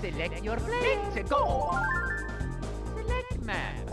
Select your place to go. Select map.